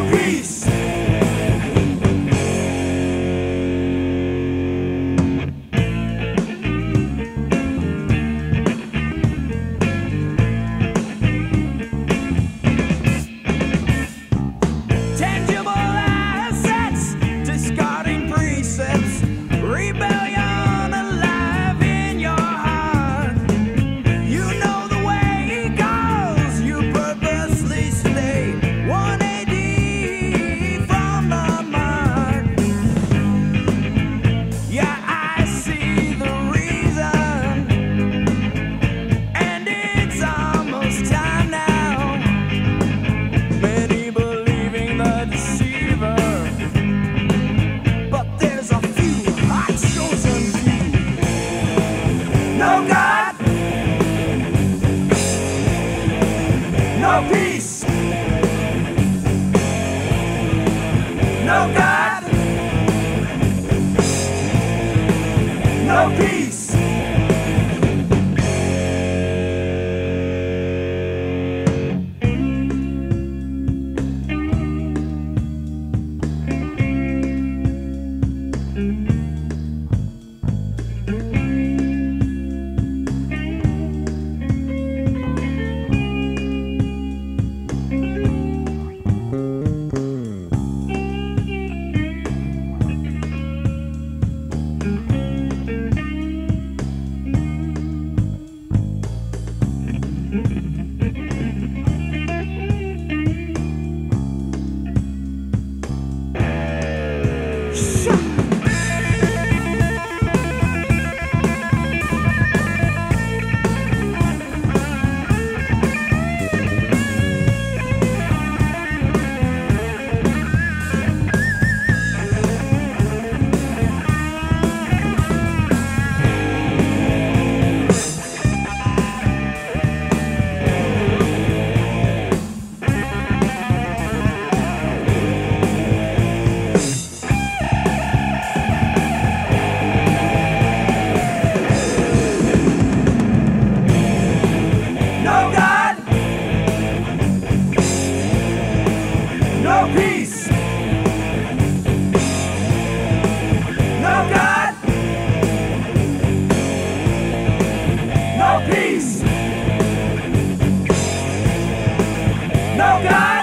Peace. No God, no peace, no God.